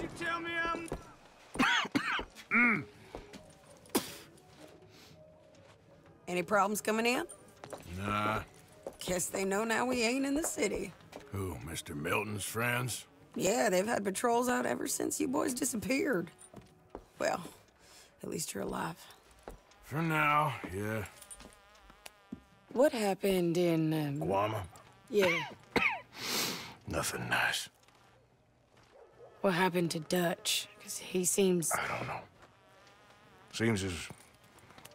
you tell me I'm... Any problems coming in? Nah. Guess they know now we ain't in the city. Who, Mr. Milton's friends? Yeah, they've had patrols out ever since you boys disappeared. Well, at least you're alive. For now, yeah. What happened in, um, Guarma? yeah, Nothing nice. What happened to Dutch? Because he seems... I don't know. Seems as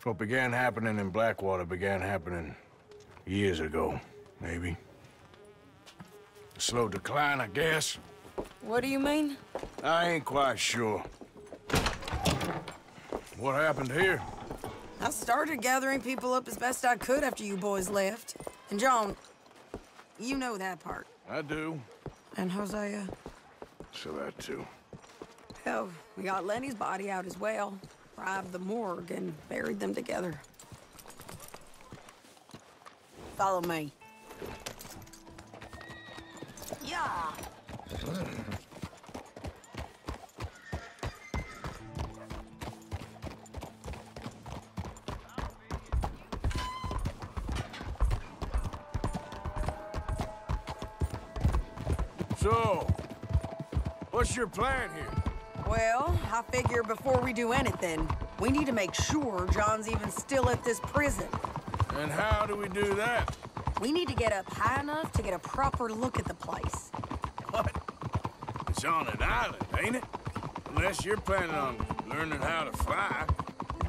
what began happening in Blackwater began happening years ago, maybe. A slow decline, I guess. What do you mean? I ain't quite sure. What happened here? I started gathering people up as best I could after you boys left. And John, you know that part. I do. And Hosea? So that too. Hell, we got Lenny's body out as well. Robbed the morgue and buried them together. Follow me. Yeah. Hmm. What's your plan here? Well, I figure before we do anything, we need to make sure John's even still at this prison. And how do we do that? We need to get up high enough to get a proper look at the place. What? It's on an island, ain't it? Unless you're planning on learning how to fly.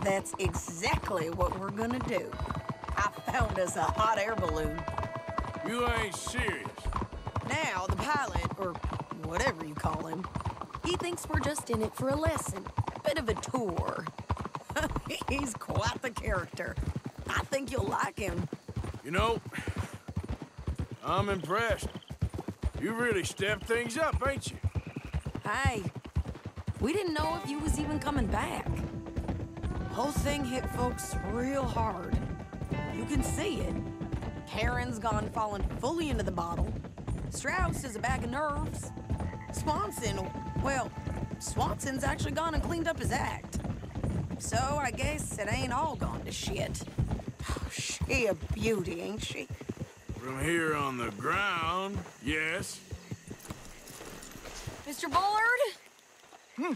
That's exactly what we're gonna do. I found us a hot air balloon. You ain't serious. Now, the pilot, or whatever you call him, he thinks we're just in it for a lesson. a Bit of a tour. He's quite the character. I think you'll like him. You know, I'm impressed. You really stepped things up, ain't you? Hey, we didn't know if you was even coming back. Whole thing hit folks real hard. You can see it. Karen's gone falling fully into the bottle. Strauss is a bag of nerves. Swanson, well, Swanson's actually gone and cleaned up his act. So I guess it ain't all gone to shit. She a beauty, ain't she? From here on the ground, yes. Mr. Bullard? Hmm.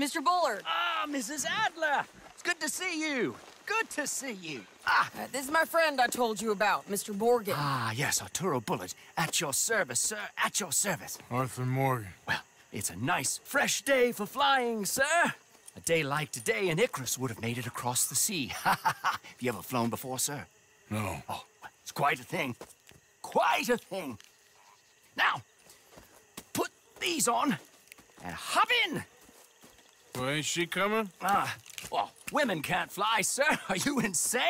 Mr. Bullard, Ah, Mrs. Adler! It's good to see you. Good to see you. Ah, uh, this is my friend I told you about, Mr. Morgan. ah, yes, Arturo Bullard. At your service, sir. At your service. Arthur Morgan. Well, it's a nice, fresh day for flying, sir. A day like today, an Icarus would have made it across the sea. Ha ha ha! Have you ever flown before, sir? No. Oh, it's quite a thing. Quite a thing. Now, put these on and hop in. Well, ain't she coming? Ah, well, women can't fly, sir. Are you insane?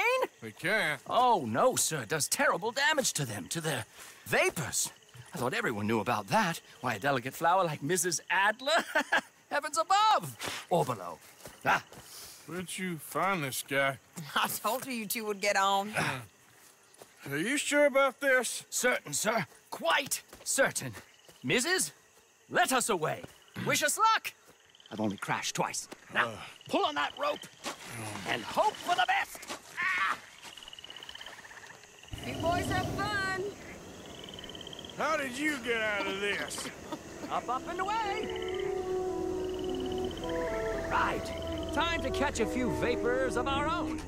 We can't. Oh, no, sir. It does terrible damage to them, to their vapors. I thought everyone knew about that. Why, a delicate flower like Mrs. Adler? Heavens above! Or below. Ah, Where'd you find this guy? I told you you two would get on. Are you sure about this? certain, sir. Quite certain. Mrs., let us away. Wish us luck. I've only crashed twice. Now, pull on that rope and hope for the best. Ah! You boys have fun. How did you get out of this? Up, up, and away! Right. Time to catch a few vapors of our own.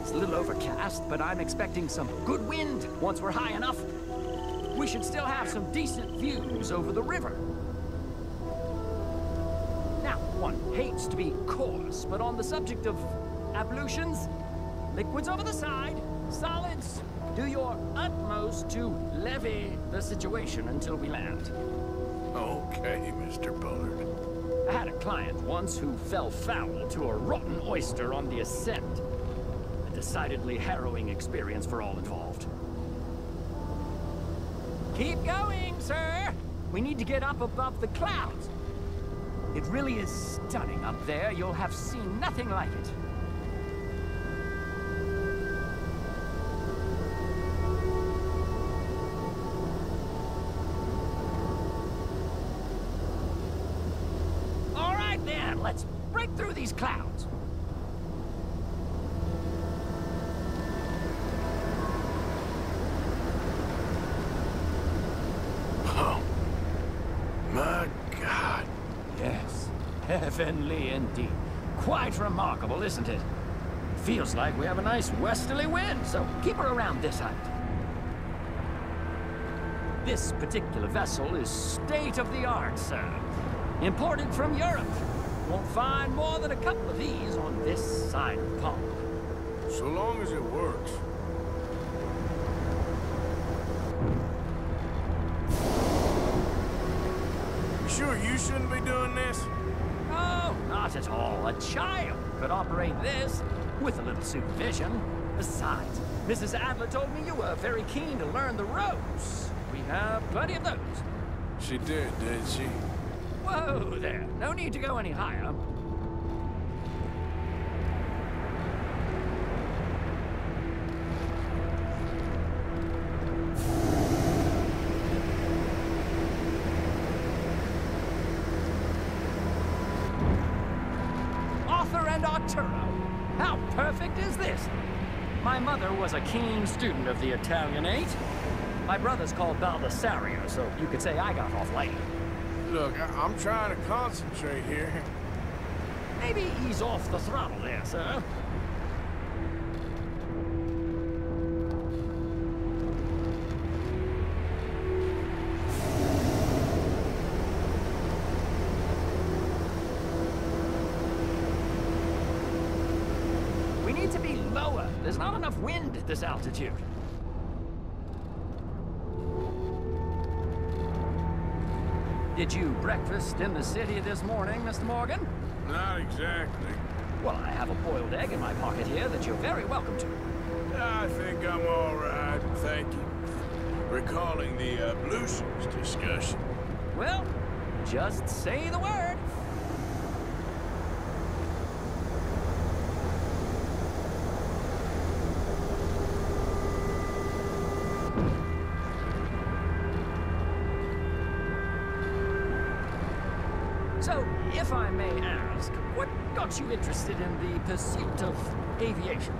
It's a little overcast, but I'm expecting some good wind once we're high enough. We should still have some decent views over the river. One hates to be coarse, but on the subject of ablutions, liquids over the side, solids, do your utmost to levy the situation until we land. Okay, Mr. Bullard. I had a client once who fell foul to a rotten oyster on the ascent. A decidedly harrowing experience for all involved. Keep going, sir! We need to get up above the clouds. It really is stunning up there. You'll have seen nothing like it. Heavenly indeed. Quite remarkable, isn't it? Feels like we have a nice westerly wind, so keep her around this height. This particular vessel is state-of-the-art, sir. Imported from Europe. Won't find more than a couple of these on this side of the pond. So long as it works. You sure you shouldn't be doing this? Oh, not at all. A child could operate this with a little supervision. Besides, Mrs. Adler told me you were very keen to learn the ropes. We have plenty of those. She did, did she? Whoa there. No need to go any higher. Student of the Italianate. My brother's called Baldessario, so you could say I got off light. Look, I I'm trying to concentrate here. Maybe ease off the throttle there, sir. At this altitude. Did you breakfast in the city this morning, Mr. Morgan? Not exactly. Well, I have a boiled egg in my pocket here that you're very welcome to. I think I'm all right, thank you. Recalling the uh, ablutions discussion. Well, just say the word. So, if I may ask, what got you interested in the pursuit of aviation?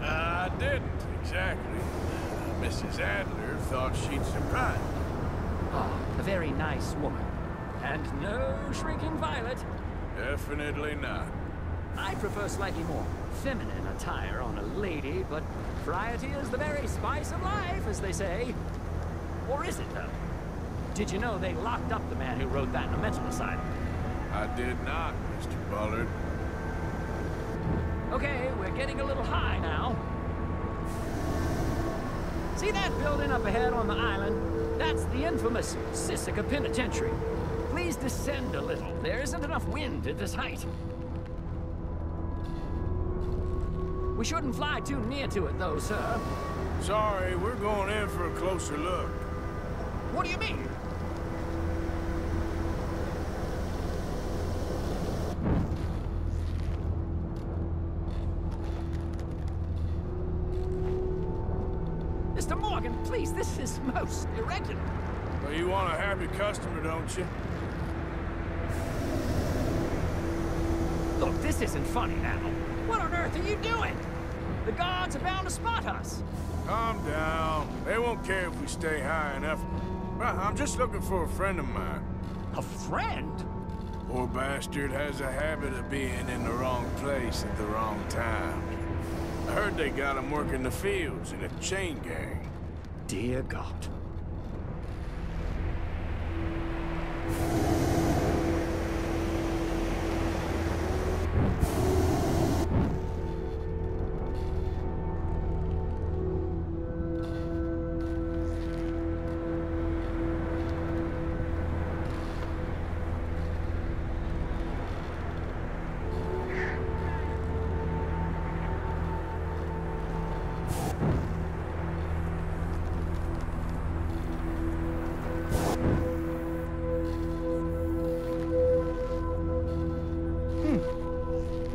I didn't, exactly. Uh, Mrs. Adler thought she'd surprise me. Ah, a very nice woman. And no shrinking violet. Definitely not. I prefer slightly more feminine attire on a lady, but variety is the very spice of life, as they say. Or is it, though? Did you know they locked up the man who wrote that in a mental asylum? I did not, Mr. Bullard. Okay, we're getting a little high now. See that building up ahead on the island? That's the infamous Sisika Penitentiary. Please descend a little. There isn't enough wind at this height. We shouldn't fly too near to it, though, sir. Sorry, we're going in for a closer look. What do you mean? Mr. Morgan, please, this is most irregular. Well, you want a happy customer, don't you? Look, this isn't funny now. What on earth are you doing? The guards are bound to spot us. Calm down. They won't care if we stay high enough. Well, I'm just looking for a friend of mine. A friend? Poor bastard has a habit of being in the wrong place at the wrong time. I heard they got him working the fields in a chain gang. Dear God.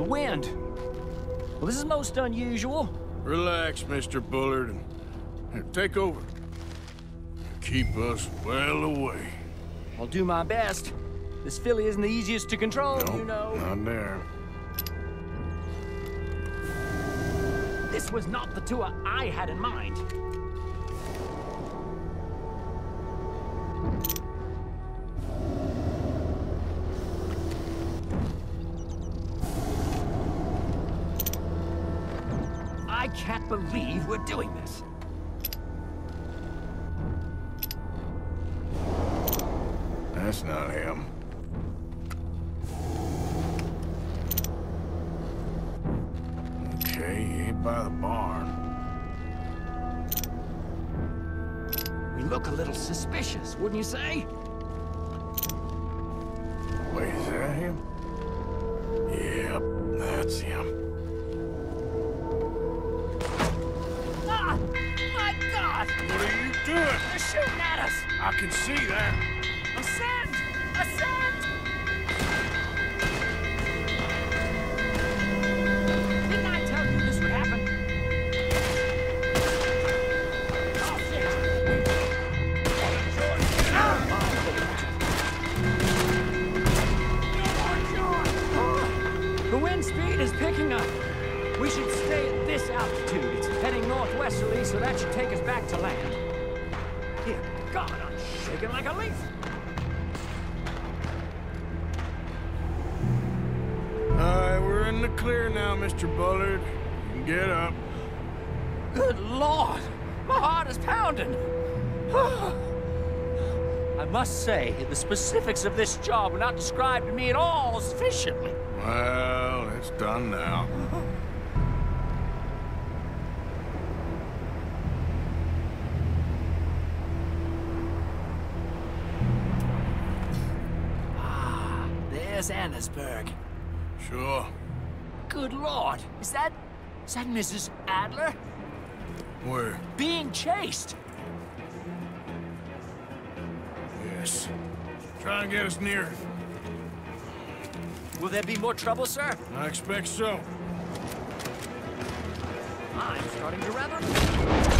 wind. Well, this is most unusual. Relax, Mr. Bullard, and take over. Keep us well away. I'll do my best. This filly isn't the easiest to control, nope, you know. Not there. This was not the tour I had in mind. doing this? That's not him. Okay, he ain't by the barn. We look a little suspicious, wouldn't you say? can see that. say, the specifics of this job were not described to me at all sufficiently. Well, it's done now. ah, there's Annesburg. Sure. Good lord, is that... is that Mrs. Adler? Where? Being chased. us. Try and get us near it. Will there be more trouble, sir? I expect so. I'm starting to rather...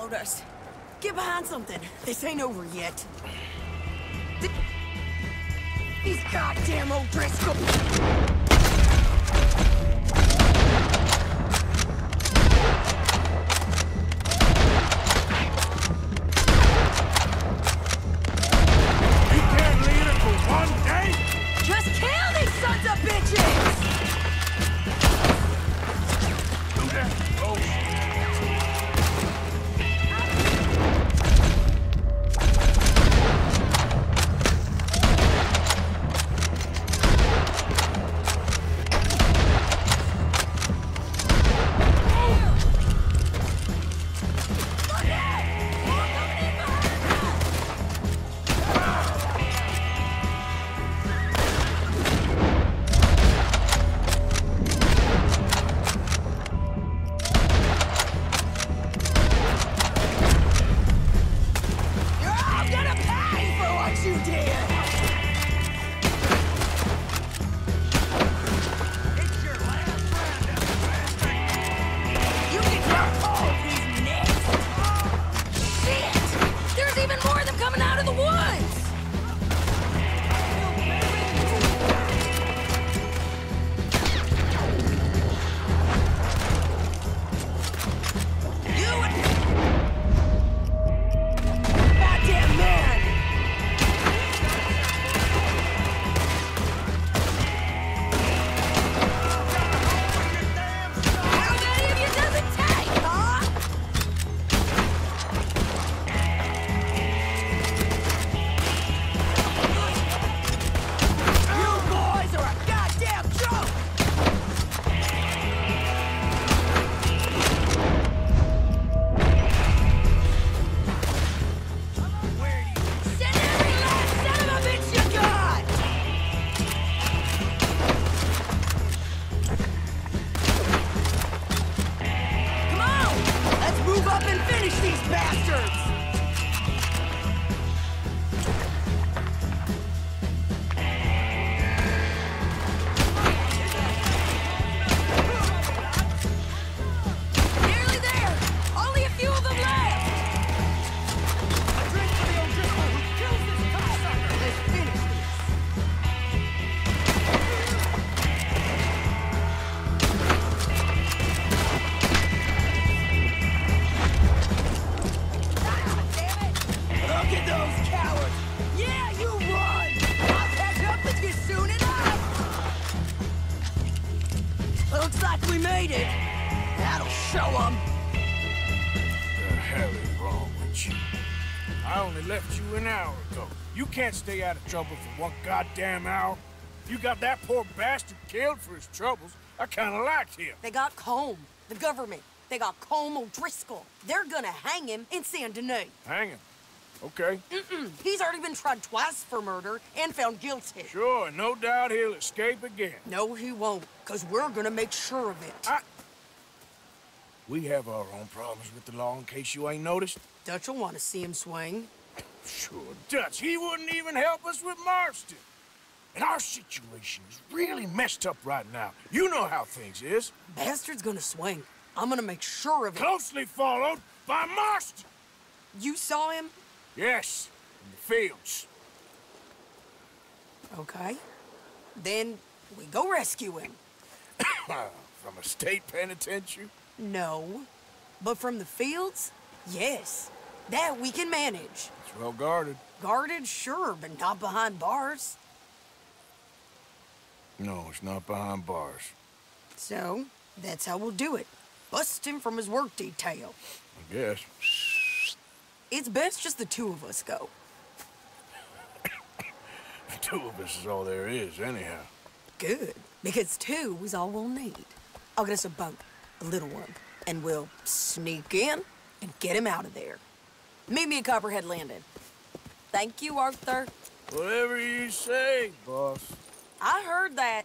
followed us. Get behind something. This ain't over yet. These goddamn old Driscoll... Show him! The hell is wrong with you? I only left you an hour ago. You can't stay out of trouble for one goddamn hour. You got that poor bastard killed for his troubles. I kind of liked him. They got Colm, the government. They got Colm O'Driscoll. They're gonna hang him in San Denis. Hang him? Okay. Mm-mm. He's already been tried twice for murder and found guilty. Sure, no doubt he'll escape again. No, he won't, because we're gonna make sure of it. I... We have our own problems with the law in case you ain't noticed. Dutch will want to see him swing. Sure, Dutch. He wouldn't even help us with Marston. And our situation is really messed up right now. You know how things is. Bastard's gonna swing. I'm gonna make sure of it. Closely followed by Marston! You saw him? Yes, in the fields. Okay. Then we go rescue him. From a state penitentiary? No. But from the fields? Yes. That we can manage. It's well guarded. Guarded, sure, but not behind bars. No, it's not behind bars. So, that's how we'll do it. Bust him from his work detail. I guess. It's best just the two of us go. Two of us is all there is, anyhow. Good, because two is all we'll need. I'll get us a boat, a little one, and we'll sneak in and get him out of there. Meet me at Copperhead Landing. Thank you, Arthur. Whatever you say, boss. I heard that.